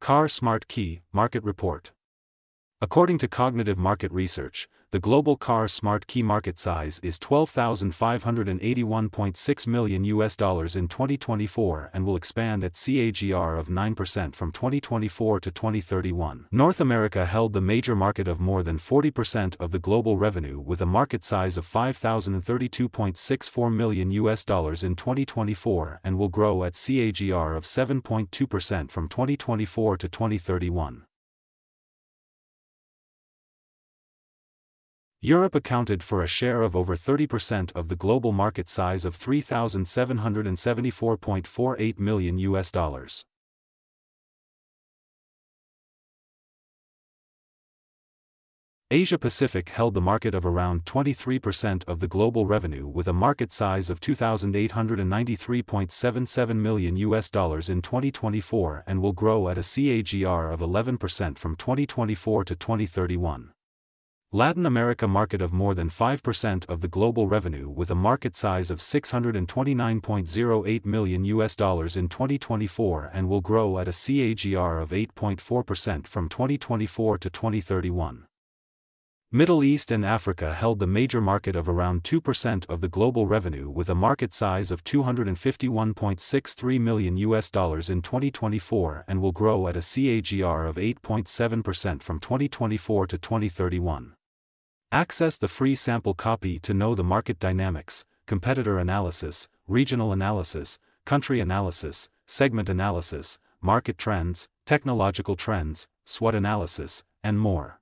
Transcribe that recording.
Car Smart Key Market Report. According to Cognitive Market Research, the global car smart key market size is 12,581.6 million US dollars in 2024 and will expand at CAGR of 9% from 2024 to 2031. North America held the major market of more than 40% of the global revenue with a market size of 5,032.64 million US dollars in 2024 and will grow at CAGR of 7.2% from 2024 to 2031. Europe accounted for a share of over 30% of the global market size of 3774.48 million US dollars. Asia Pacific held the market of around 23% of the global revenue with a market size of 2893.77 million US dollars in 2024 and will grow at a CAGR of 11% from 2024 to 2031. Latin America market of more than 5% of the global revenue with a market size of 629.08 million US dollars in 2024 and will grow at a CAGR of 8.4% from 2024 to 2031. Middle East and Africa held the major market of around 2% of the global revenue with a market size of 251.63 million US dollars in 2024 and will grow at a CAGR of 8.7% from 2024 to 2031. Access the free sample copy to know the market dynamics, competitor analysis, regional analysis, country analysis, segment analysis, market trends, technological trends, SWOT analysis, and more.